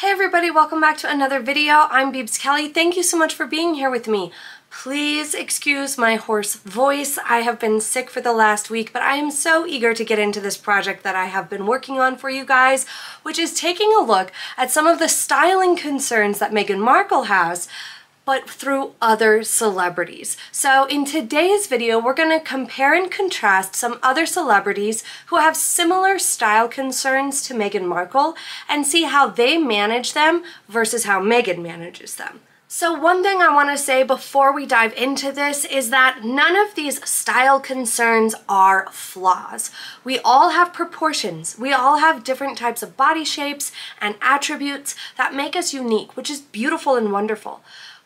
Hey everybody, welcome back to another video. I'm Beebs Kelley. Thank you so much for being here with me. Please excuse my hoarse voice. I have been sick for the last week, but I am so eager to get into this project that I have been working on for you guys, which is taking a look at some of the styling concerns that Meghan Markle has but through other celebrities. So in today's video, we're gonna compare and contrast some other celebrities who have similar style concerns to Meghan Markle and see how they manage them versus how Meghan manages them. So one thing I want to say before we dive into this is that none of these style concerns are flaws. We all have proportions. We all have different types of body shapes and attributes that make us unique, which is beautiful and wonderful.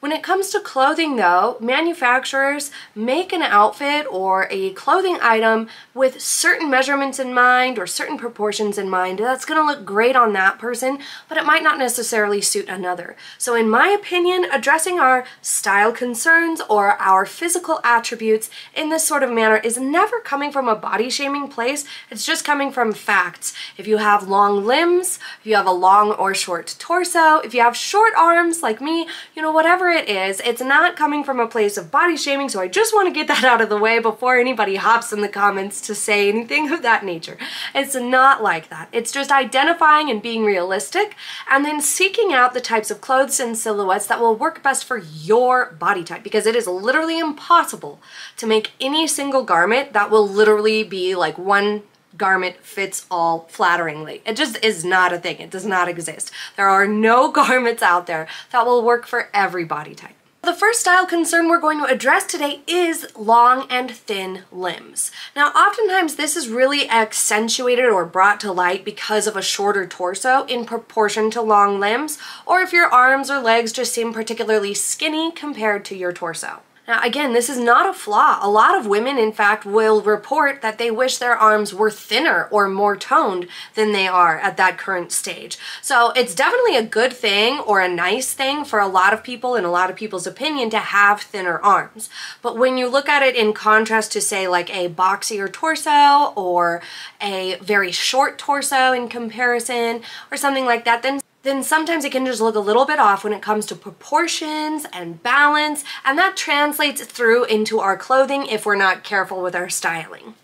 When it comes to clothing though, manufacturers make an outfit or a clothing item with certain measurements in mind or certain proportions in mind. That's gonna look great on that person, but it might not necessarily suit another. So in my opinion, addressing our style concerns or our physical attributes in this sort of manner is never coming from a body shaming place. It's just coming from facts. If you have long limbs, if you have a long or short torso, if you have short arms like me, you know, whatever it is, it's not coming from a place of body shaming, so I just want to get that out of the way before anybody hops in the comments to say anything of that nature. It's not like that. It's just identifying and being realistic, and then seeking out the types of clothes and silhouettes that will work best for your body type, because it is literally impossible to make any single garment that will literally be like one garment fits all flatteringly. It just is not a thing. It does not exist. There are no garments out there that will work for every body type. The first style concern we're going to address today is long and thin limbs. Now, oftentimes this is really accentuated or brought to light because of a shorter torso in proportion to long limbs, or if your arms or legs just seem particularly skinny compared to your torso. Now, again, this is not a flaw. A lot of women, in fact, will report that they wish their arms were thinner or more toned than they are at that current stage. So it's definitely a good thing or a nice thing for a lot of people, in a lot of people's opinion, to have thinner arms. But when you look at it in contrast to, say, like a boxier torso or a very short torso in comparison or something like that, then then sometimes it can just look a little bit off when it comes to proportions and balance, and that translates through into our clothing if we're not careful with our styling.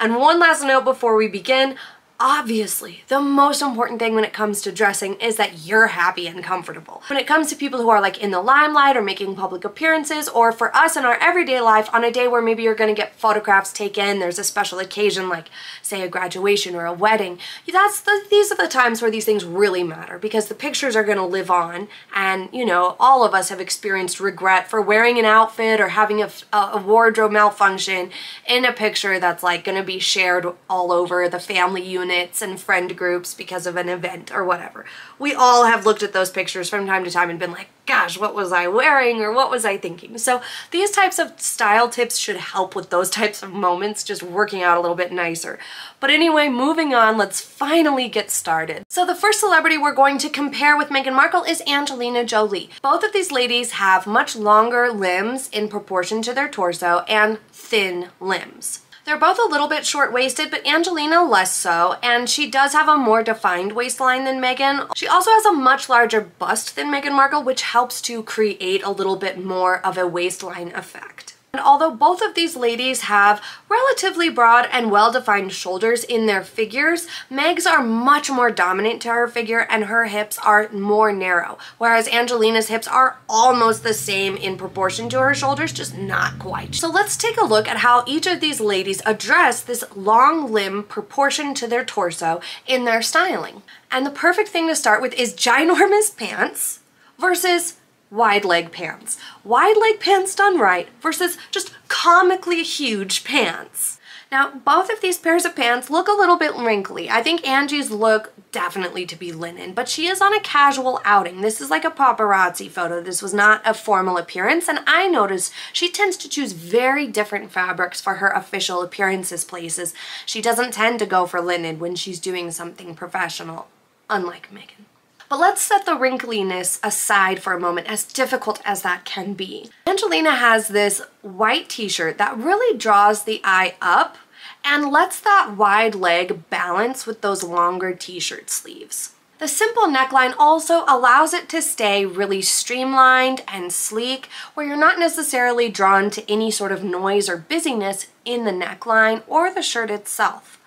And one last note before we begin, Obviously, the most important thing when it comes to dressing is that you're happy and comfortable. When it comes to people who are like in the limelight or making public appearances, or for us in our everyday life on a day where maybe you're gonna get photographs taken, there's a special occasion like say a graduation or a wedding, that's the, these are the times where these things really matter because the pictures are gonna live on and you know, all of us have experienced regret for wearing an outfit or having a, a wardrobe malfunction in a picture that's like gonna be shared all over the family unit and friend groups because of an event or whatever. We all have looked at those pictures from time to time and been like, gosh, what was I wearing or what was I thinking? So these types of style tips should help with those types of moments, just working out a little bit nicer. But anyway, moving on, let's finally get started. So the first celebrity we're going to compare with Meghan Markle is Angelina Jolie. Both of these ladies have much longer limbs in proportion to their torso and thin limbs. They're both a little bit short-waisted, but Angelina less so, and she does have a more defined waistline than Meghan. She also has a much larger bust than Meghan Markle, which helps to create a little bit more of a waistline effect. And although both of these ladies have relatively broad and well-defined shoulders in their figures, Meg's are much more dominant to her figure and her hips are more narrow, whereas Angelina's hips are almost the same in proportion to her shoulders, just not quite. So let's take a look at how each of these ladies address this long limb proportion to their torso in their styling. And the perfect thing to start with is ginormous pants versus wide leg pants. Wide leg pants done right versus just comically huge pants. Now, both of these pairs of pants look a little bit wrinkly. I think Angie's look definitely to be linen, but she is on a casual outing. This is like a paparazzi photo. This was not a formal appearance, and I noticed she tends to choose very different fabrics for her official appearances places. She doesn't tend to go for linen when she's doing something professional, unlike Meghan. But let's set the wrinkliness aside for a moment, as difficult as that can be. Angelina has this white t-shirt that really draws the eye up and lets that wide leg balance with those longer t-shirt sleeves. The simple neckline also allows it to stay really streamlined and sleek, where you're not necessarily drawn to any sort of noise or busyness in the neckline or the shirt itself.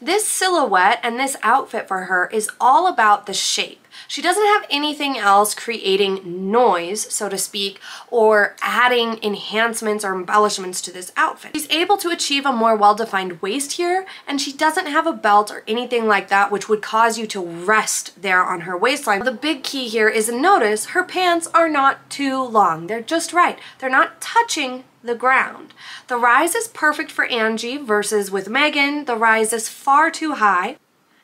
This silhouette and this outfit for her is all about the shape. She doesn't have anything else creating noise, so to speak, or adding enhancements or embellishments to this outfit. She's able to achieve a more well-defined waist here, and she doesn't have a belt or anything like that which would cause you to rest there on her waistline. The big key here is notice her pants are not too long. They're just right. They're not touching the ground. The rise is perfect for Angie versus with Meghan, the rise is far too high,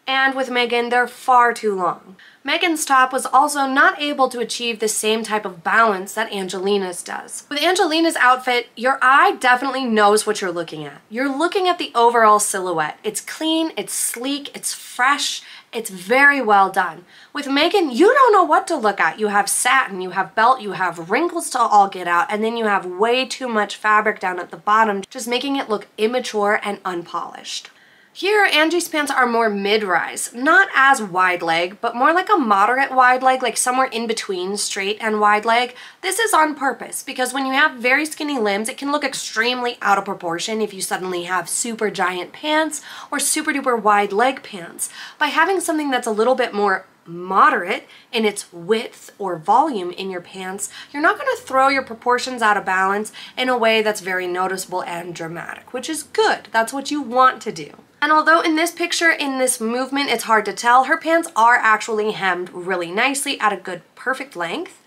and with Meghan, they're far too long. Meghan's top was also not able to achieve the same type of balance that Angelina's does. With Angelina's outfit, your eye definitely knows what you're looking at. You're looking at the overall silhouette. It's clean, it's sleek, it's fresh, it's very well done. With Meghan, you don't know what to look at. You have satin, you have belt, you have wrinkles to all get out, and then you have way too much fabric down at the bottom, just making it look immature and unpolished. Here, Angie's pants are more mid-rise, not as wide leg, but more like a moderate wide leg, like somewhere in between straight and wide leg. This is on purpose because when you have very skinny limbs, it can look extremely out of proportion if you suddenly have super giant pants or super duper wide leg pants. By having something that's a little bit more moderate in its width or volume in your pants, you're not going to throw your proportions out of balance in a way that's very noticeable and dramatic, which is good. That's what you want to do. And although in this picture, in this movement, it's hard to tell, her pants are actually hemmed really nicely at a good perfect length.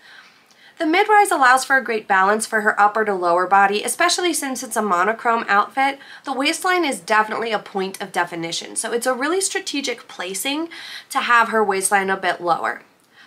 The mid-rise allows for a great balance for her upper to lower body, especially since it's a monochrome outfit. The waistline is definitely a point of definition, so it's a really strategic placing to have her waistline a bit lower.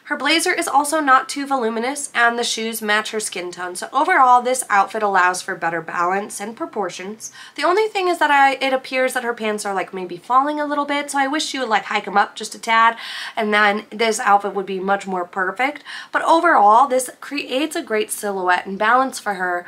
Her blazer is also not too voluminous and the shoes match her skin tone. So overall, this outfit allows for better balance and proportions. The only thing is that I, it appears that her pants are like maybe falling a little bit. So I wish she would like hike them up just a tad and then this outfit would be much more perfect. But overall, this creates a great silhouette and balance for her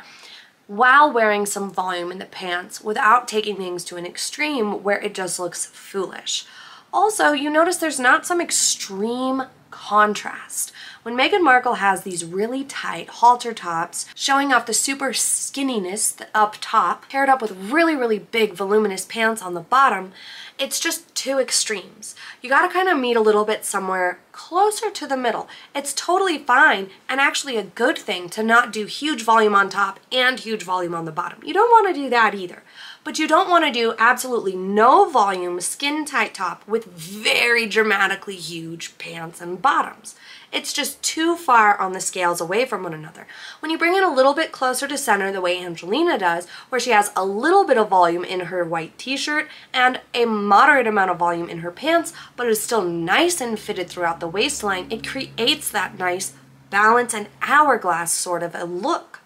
while wearing some volume in the pants without taking things to an extreme where it just looks foolish. Also, you notice there's not some extreme contrast. When Meghan Markle has these really tight halter tops showing off the super skinniness up top, paired up with really, really big voluminous pants on the bottom, it's just two extremes. You gotta kind of meet a little bit somewhere closer to the middle. It's totally fine and actually a good thing to not do huge volume on top and huge volume on the bottom. You don't wanna do that either but you don't want to do absolutely no volume skin tight top with very dramatically huge pants and bottoms. It's just too far on the scales away from one another. When you bring it a little bit closer to center the way Angelina does, where she has a little bit of volume in her white t-shirt and a moderate amount of volume in her pants, but it is still nice and fitted throughout the waistline, it creates that nice balance and hourglass sort of a look.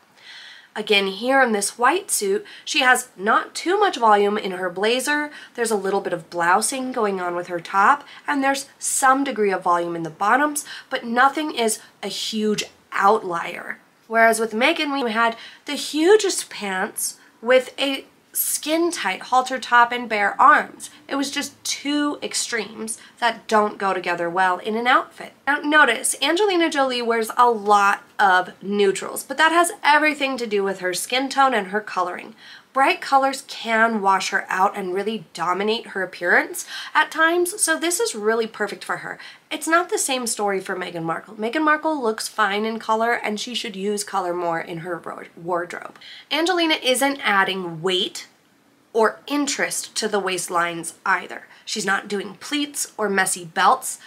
Again, here in this white suit, she has not too much volume in her blazer. There's a little bit of blousing going on with her top, and there's some degree of volume in the bottoms, but nothing is a huge outlier. Whereas with Meghan, we had the hugest pants with a skin tight halter top and bare arms. It was just two extremes that don't go together well in an outfit. Now notice, Angelina Jolie wears a lot of neutrals, but that has everything to do with her skin tone and her coloring. Bright colors can wash her out and really dominate her appearance at times, so this is really perfect for her. It's not the same story for Meghan Markle. Meghan Markle looks fine in color and she should use color more in her wardrobe. Angelina isn't adding weight or interest to the waistlines either. She's not doing pleats or messy belts,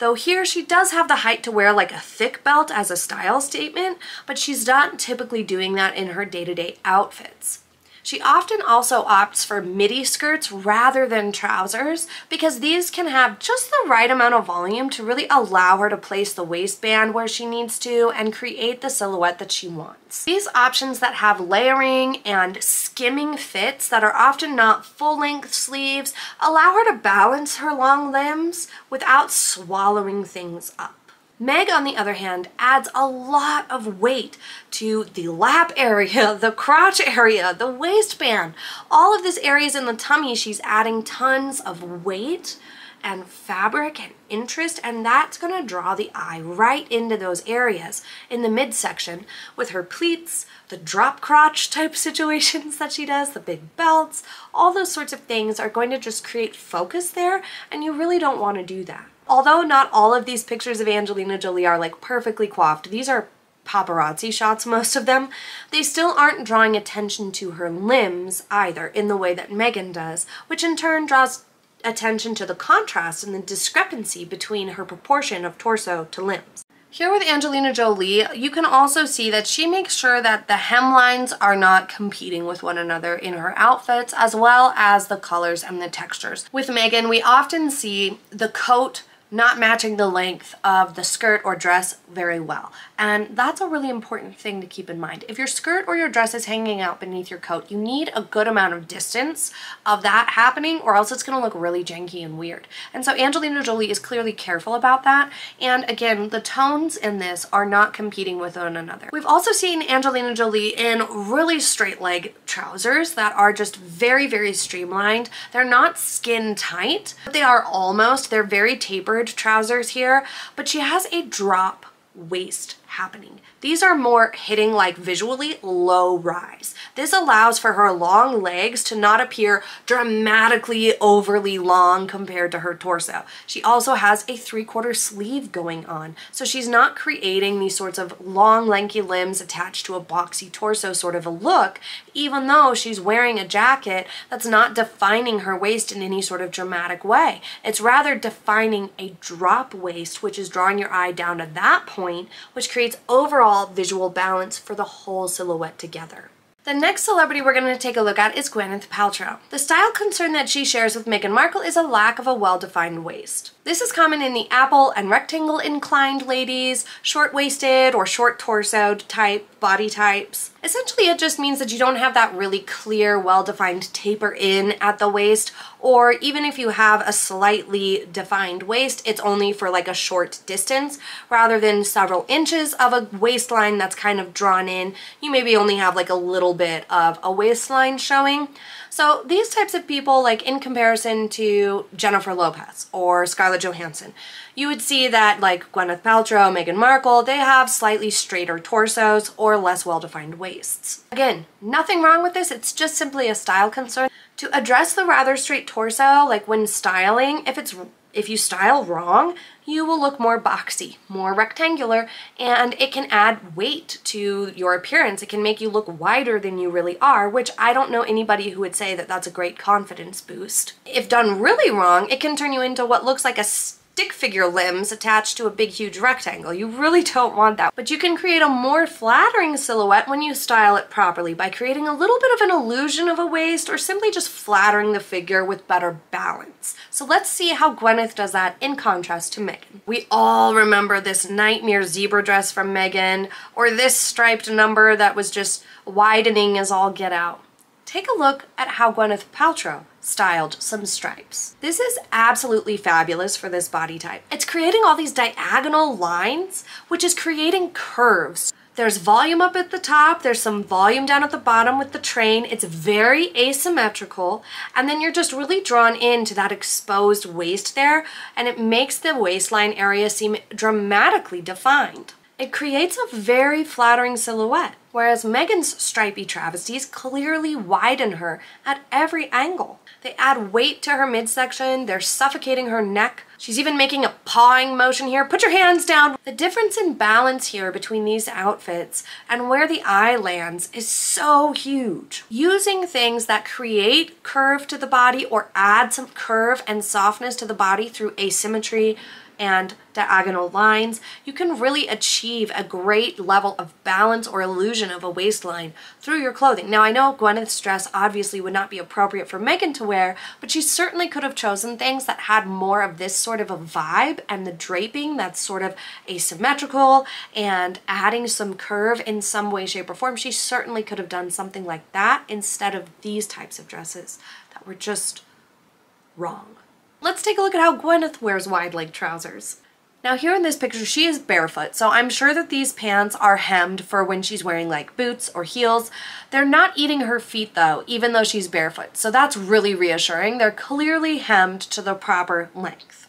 though here she does have the height to wear like a thick belt as a style statement, but she's not typically doing that in her day-to-day -day outfits. She often also opts for midi skirts rather than trousers because these can have just the right amount of volume to really allow her to place the waistband where she needs to and create the silhouette that she wants. These options that have layering and skimming fits that are often not full-length sleeves allow her to balance her long limbs without swallowing things up. Meg, on the other hand, adds a lot of weight to the lap area, the crotch area, the waistband. All of these areas in the tummy, she's adding tons of weight and fabric and interest and that's going to draw the eye right into those areas in the midsection with her pleats, the drop crotch type situations that she does, the big belts, all those sorts of things are going to just create focus there and you really don't want to do that. Although not all of these pictures of Angelina Jolie are like perfectly coiffed, these are paparazzi shots, most of them, they still aren't drawing attention to her limbs either in the way that Meghan does, which in turn draws attention to the contrast and the discrepancy between her proportion of torso to limbs. Here with Angelina Jolie, you can also see that she makes sure that the hemlines are not competing with one another in her outfits, as well as the colors and the textures. With Meghan, we often see the coat not matching the length of the skirt or dress very well. And that's a really important thing to keep in mind. If your skirt or your dress is hanging out beneath your coat, you need a good amount of distance of that happening or else it's gonna look really janky and weird. And so Angelina Jolie is clearly careful about that. And again, the tones in this are not competing with one another. We've also seen Angelina Jolie in really straight leg trousers that are just very, very streamlined. They're not skin tight, but they are almost, they're very tapered trousers here, but she has a drop waist happening. These are more hitting like visually low rise. This allows for her long legs to not appear dramatically overly long compared to her torso. She also has a three quarter sleeve going on. So she's not creating these sorts of long lanky limbs attached to a boxy torso sort of a look, even though she's wearing a jacket that's not defining her waist in any sort of dramatic way. It's rather defining a drop waist, which is drawing your eye down to that point, which creates overall visual balance for the whole silhouette together. The next celebrity we're going to take a look at is Gwyneth Paltrow. The style concern that she shares with Meghan Markle is a lack of a well-defined waist. This is common in the apple and rectangle inclined ladies, short-waisted or short-torsoed type body types. Essentially, it just means that you don't have that really clear, well-defined taper in at the waist, or even if you have a slightly defined waist, it's only for like a short distance, rather than several inches of a waistline that's kind of drawn in. You maybe only have like a little bit of a waistline showing. So these types of people, like in comparison to Jennifer Lopez or Scarlett Johansson, you would see that like Gwyneth Paltrow, Meghan Markle, they have slightly straighter torsos or less well-defined waists. Again, nothing wrong with this, it's just simply a style concern. To address the rather straight torso, like when styling, if it's if you style wrong, you will look more boxy, more rectangular, and it can add weight to your appearance. It can make you look wider than you really are, which I don't know anybody who would say that that's a great confidence boost. If done really wrong, it can turn you into what looks like a stick figure limbs attached to a big huge rectangle. You really don't want that. But you can create a more flattering silhouette when you style it properly by creating a little bit of an illusion of a waist or simply just flattering the figure with better balance. So let's see how Gwyneth does that in contrast to Meghan. We all remember this nightmare zebra dress from Meghan or this striped number that was just widening as all get out. Take a look at how Gwyneth Paltrow styled some stripes. This is absolutely fabulous for this body type. It's creating all these diagonal lines, which is creating curves. There's volume up at the top, there's some volume down at the bottom with the train. It's very asymmetrical, and then you're just really drawn into that exposed waist there, and it makes the waistline area seem dramatically defined. It creates a very flattering silhouette, whereas Meghan's stripy travesties clearly widen her at every angle. They add weight to her midsection, they're suffocating her neck. She's even making a pawing motion here. Put your hands down. The difference in balance here between these outfits and where the eye lands is so huge. Using things that create curve to the body or add some curve and softness to the body through asymmetry, and diagonal lines, you can really achieve a great level of balance or illusion of a waistline through your clothing. Now I know Gwyneth's dress obviously would not be appropriate for Meghan to wear, but she certainly could have chosen things that had more of this sort of a vibe and the draping that's sort of asymmetrical and adding some curve in some way, shape, or form. She certainly could have done something like that instead of these types of dresses that were just wrong. Let's take a look at how Gwyneth wears wide leg trousers. Now here in this picture, she is barefoot, so I'm sure that these pants are hemmed for when she's wearing like boots or heels. They're not eating her feet though, even though she's barefoot, so that's really reassuring. They're clearly hemmed to the proper length.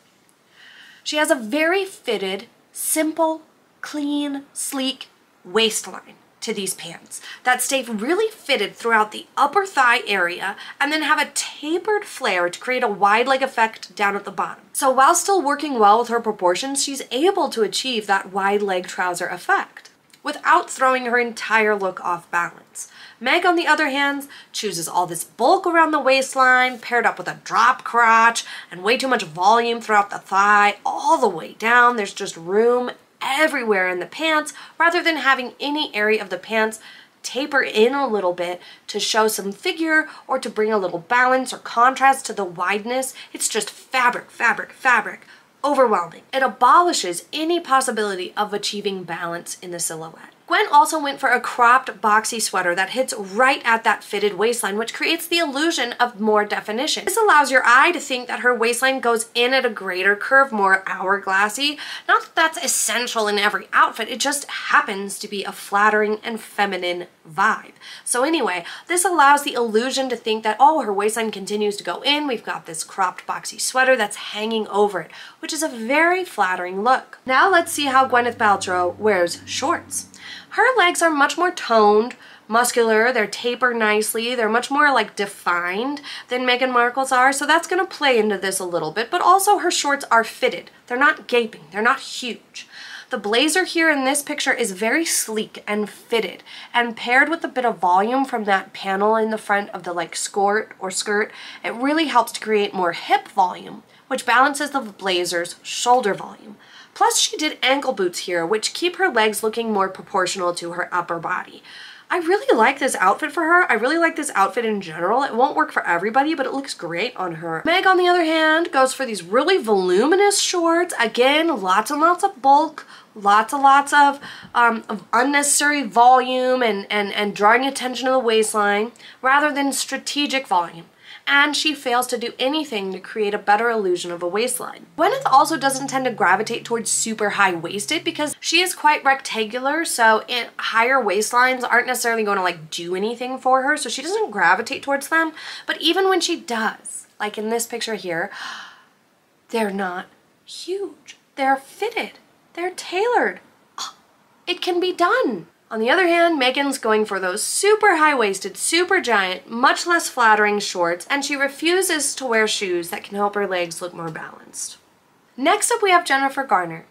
She has a very fitted, simple, clean, sleek waistline to these pants that stay really fitted throughout the upper thigh area and then have a tapered flare to create a wide leg effect down at the bottom. So while still working well with her proportions, she's able to achieve that wide leg trouser effect without throwing her entire look off balance. Meg, on the other hand, chooses all this bulk around the waistline, paired up with a drop crotch and way too much volume throughout the thigh, all the way down. There's just room everywhere in the pants rather than having any area of the pants taper in a little bit to show some figure or to bring a little balance or contrast to the wideness. It's just fabric, fabric, fabric. Overwhelming. It abolishes any possibility of achieving balance in the silhouette. Gwen also went for a cropped boxy sweater that hits right at that fitted waistline, which creates the illusion of more definition. This allows your eye to think that her waistline goes in at a greater curve, more hourglassy. Not that that's essential in every outfit, it just happens to be a flattering and feminine vibe. So anyway, this allows the illusion to think that, oh, her waistline continues to go in. We've got this cropped boxy sweater that's hanging over it, which is a very flattering look. Now let's see how Gwyneth Paltrow wears shorts. Her legs are much more toned, muscular, they're tapered nicely, they're much more like defined than Meghan Markle's are, so that's gonna play into this a little bit, but also her shorts are fitted. They're not gaping, they're not huge. The blazer here in this picture is very sleek and fitted and paired with a bit of volume from that panel in the front of the like skirt or skirt, it really helps to create more hip volume, which balances the blazer's shoulder volume. Plus she did ankle boots here, which keep her legs looking more proportional to her upper body. I really like this outfit for her. I really like this outfit in general. It won't work for everybody, but it looks great on her. Meg, on the other hand, goes for these really voluminous shorts. Again, lots and lots of bulk, lots and lots of, um, of unnecessary volume and, and, and drawing attention to the waistline rather than strategic volume and she fails to do anything to create a better illusion of a waistline. Gwyneth also doesn't tend to gravitate towards super high-waisted because she is quite rectangular, so it, higher waistlines aren't necessarily going to like do anything for her, so she doesn't gravitate towards them. But even when she does, like in this picture here, they're not huge. They're fitted. They're tailored. It can be done. On the other hand, Meghan's going for those super high-waisted, super giant, much less flattering shorts, and she refuses to wear shoes that can help her legs look more balanced. Next up we have Jennifer Garner.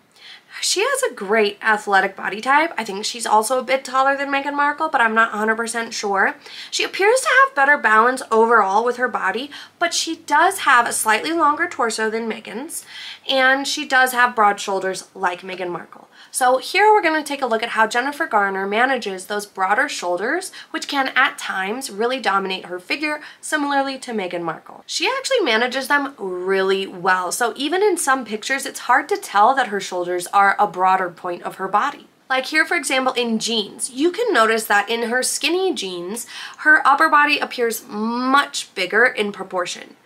She has a great athletic body type. I think she's also a bit taller than Meghan Markle, but I'm not 100% sure. She appears to have better balance overall with her body, but she does have a slightly longer torso than Meghan's, and she does have broad shoulders like Meghan Markle. So here we're going to take a look at how Jennifer Garner manages those broader shoulders, which can at times really dominate her figure, similarly to Meghan Markle. She actually manages them really well, so even in some pictures, it's hard to tell that her shoulders are a broader point of her body. Like here, for example, in jeans, you can notice that in her skinny jeans, her upper body appears much bigger in proportion.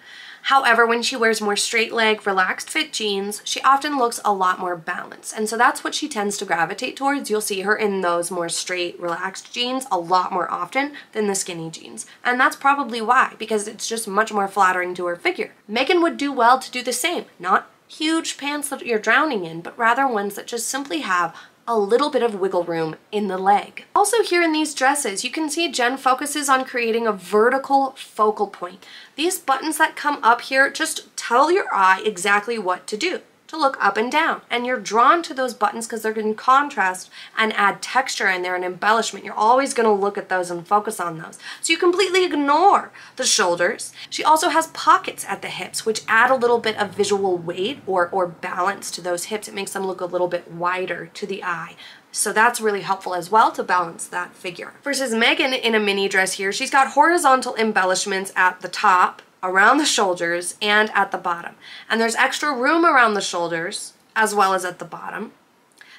However, when she wears more straight leg, relaxed fit jeans, she often looks a lot more balanced. And so that's what she tends to gravitate towards. You'll see her in those more straight, relaxed jeans a lot more often than the skinny jeans. And that's probably why, because it's just much more flattering to her figure. Meghan would do well to do the same, not huge pants that you're drowning in, but rather ones that just simply have a little bit of wiggle room in the leg. Also here in these dresses, you can see Jen focuses on creating a vertical focal point. These buttons that come up here just tell your eye exactly what to do to look up and down. And you're drawn to those buttons because they're going to contrast and add texture and they're an embellishment. You're always going to look at those and focus on those. So you completely ignore the shoulders. She also has pockets at the hips, which add a little bit of visual weight or, or balance to those hips. It makes them look a little bit wider to the eye. So that's really helpful as well to balance that figure. Versus Meghan in a mini dress here, she's got horizontal embellishments at the top around the shoulders and at the bottom. And there's extra room around the shoulders as well as at the bottom.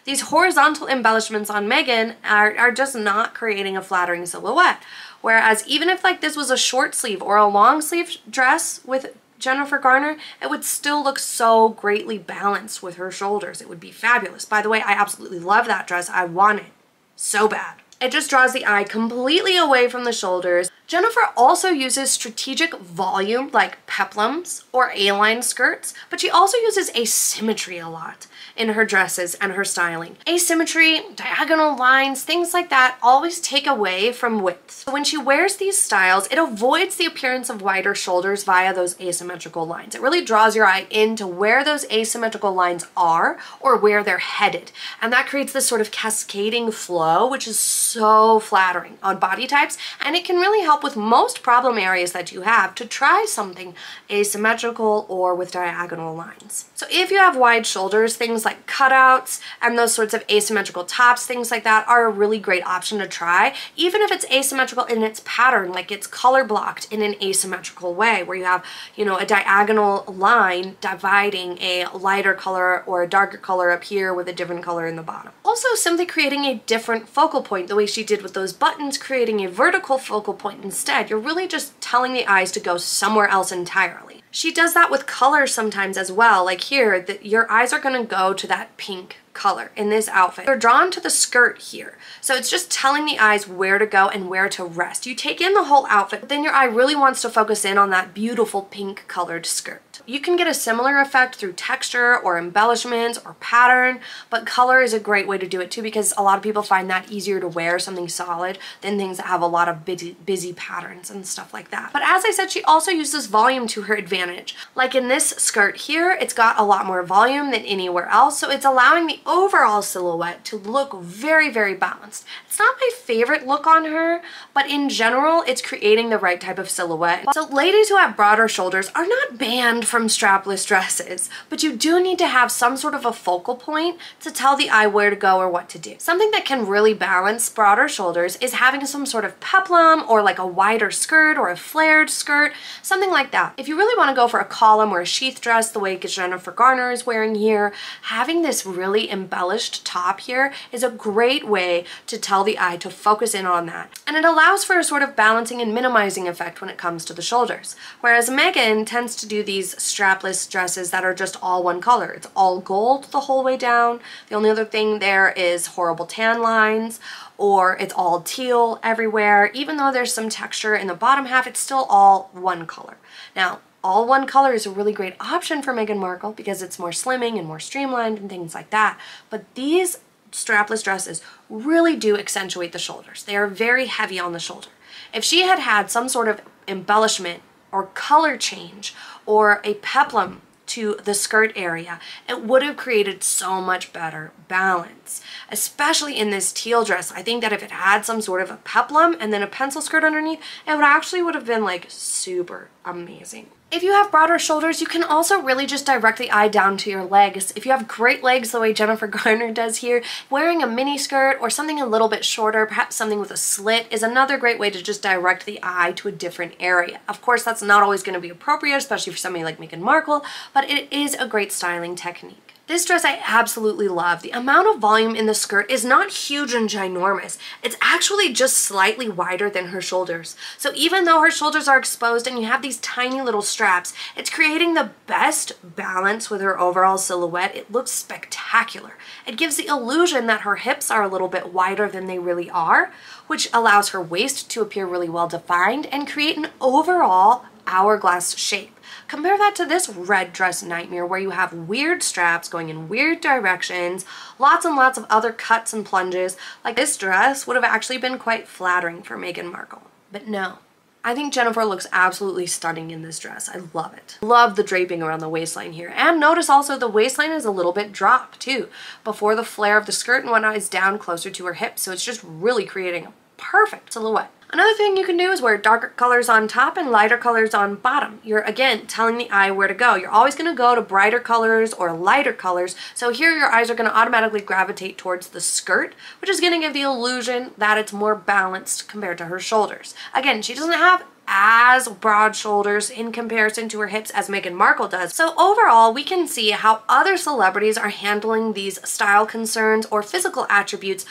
These horizontal embellishments on Meghan are, are just not creating a flattering silhouette. Whereas even if like this was a short sleeve or a long sleeve dress with Jennifer Garner, it would still look so greatly balanced with her shoulders. It would be fabulous. By the way, I absolutely love that dress. I want it so bad. It just draws the eye completely away from the shoulders. Jennifer also uses strategic volume like peplums or A-line skirts, but she also uses asymmetry a lot in her dresses and her styling. Asymmetry, diagonal lines, things like that always take away from width. So when she wears these styles, it avoids the appearance of wider shoulders via those asymmetrical lines. It really draws your eye into where those asymmetrical lines are or where they're headed. And that creates this sort of cascading flow, which is so flattering on body types. And it can really help with most problem areas that you have to try something asymmetrical or with diagonal lines. So if you have wide shoulders, things like cutouts and those sorts of asymmetrical tops, things like that are a really great option to try, even if it's asymmetrical in its pattern, like it's color blocked in an asymmetrical way, where you have, you know, a diagonal line dividing a lighter color or a darker color up here with a different color in the bottom. Also, simply creating a different focal point, the way she did with those buttons, creating a vertical focal point instead. You're really just telling the eyes to go somewhere else entirely. She does that with color sometimes as well. Like here, that your eyes are gonna go to that pink color in this outfit. They're drawn to the skirt here. So it's just telling the eyes where to go and where to rest. You take in the whole outfit, but then your eye really wants to focus in on that beautiful pink colored skirt. You can get a similar effect through texture or embellishments or pattern, but color is a great way to do it too because a lot of people find that easier to wear something solid than things that have a lot of busy, busy patterns and stuff like that. But as I said, she also uses volume to her advantage. Like in this skirt here, it's got a lot more volume than anywhere else, so it's allowing the overall silhouette to look very, very balanced. It's not my favorite look on her, but in general, it's creating the right type of silhouette. So ladies who have broader shoulders are not banned from strapless dresses, but you do need to have some sort of a focal point to tell the eye where to go or what to do. Something that can really balance broader shoulders is having some sort of peplum or like a wider skirt or a flared skirt, something like that. If you really want to go for a column or a sheath dress the way Jennifer Garner is wearing here, having this really embellished top here is a great way to tell the eye to focus in on that. And it allows for a sort of balancing and minimizing effect when it comes to the shoulders. Whereas Meghan tends to do these strapless dresses that are just all one color. It's all gold the whole way down. The only other thing there is horrible tan lines or it's all teal everywhere. Even though there's some texture in the bottom half, it's still all one color. Now, all one color is a really great option for Meghan Markle because it's more slimming and more streamlined and things like that. But these strapless dresses really do accentuate the shoulders. They are very heavy on the shoulder. If she had had some sort of embellishment or color change or a peplum to the skirt area, it would have created so much better balance, especially in this teal dress. I think that if it had some sort of a peplum and then a pencil skirt underneath, it would actually would have been like super amazing. If you have broader shoulders, you can also really just direct the eye down to your legs. If you have great legs the way Jennifer Garner does here, wearing a mini skirt or something a little bit shorter, perhaps something with a slit, is another great way to just direct the eye to a different area. Of course, that's not always going to be appropriate, especially for somebody like Meghan Markle, but it is a great styling technique. This dress I absolutely love. The amount of volume in the skirt is not huge and ginormous. It's actually just slightly wider than her shoulders. So even though her shoulders are exposed and you have these tiny little straps, it's creating the best balance with her overall silhouette. It looks spectacular. It gives the illusion that her hips are a little bit wider than they really are, which allows her waist to appear really well defined and create an overall hourglass shape. Compare that to this red dress nightmare where you have weird straps going in weird directions, lots and lots of other cuts and plunges. Like this dress would have actually been quite flattering for Meghan Markle. But no, I think Jennifer looks absolutely stunning in this dress. I love it. Love the draping around the waistline here. And notice also the waistline is a little bit dropped too. Before the flare of the skirt and whatnot is down closer to her hips. So it's just really creating a perfect silhouette. Another thing you can do is wear darker colors on top and lighter colors on bottom. You're, again, telling the eye where to go. You're always going to go to brighter colors or lighter colors, so here your eyes are going to automatically gravitate towards the skirt, which is going to give the illusion that it's more balanced compared to her shoulders. Again, she doesn't have as broad shoulders in comparison to her hips as Meghan Markle does. So overall, we can see how other celebrities are handling these style concerns or physical attributes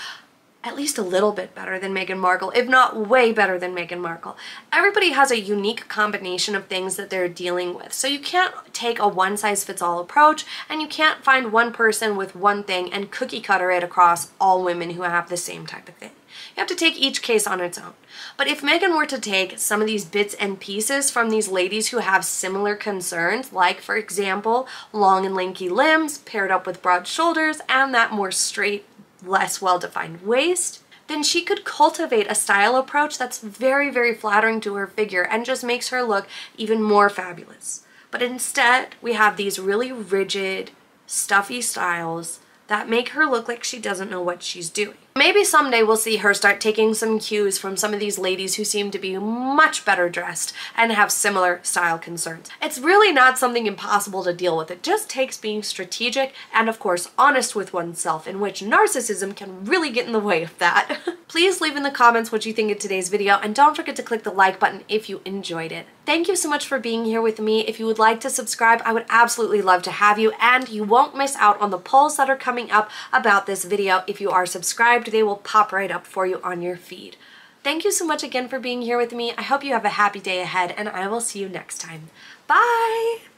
at least a little bit better than Meghan Markle, if not way better than Meghan Markle. Everybody has a unique combination of things that they're dealing with. So you can't take a one size fits all approach and you can't find one person with one thing and cookie cutter it across all women who have the same type of thing. You have to take each case on its own. But if Meghan were to take some of these bits and pieces from these ladies who have similar concerns, like for example, long and lanky limbs paired up with broad shoulders and that more straight, less well-defined waist, then she could cultivate a style approach that's very, very flattering to her figure and just makes her look even more fabulous. But instead, we have these really rigid, stuffy styles that make her look like she doesn't know what she's doing. Maybe someday we'll see her start taking some cues from some of these ladies who seem to be much better dressed and have similar style concerns. It's really not something impossible to deal with. It just takes being strategic and of course honest with oneself in which narcissism can really get in the way of that. Please leave in the comments what you think of today's video and don't forget to click the like button if you enjoyed it. Thank you so much for being here with me. If you would like to subscribe, I would absolutely love to have you and you won't miss out on the polls that are coming up about this video if you are subscribed they will pop right up for you on your feed. Thank you so much again for being here with me. I hope you have a happy day ahead and I will see you next time. Bye!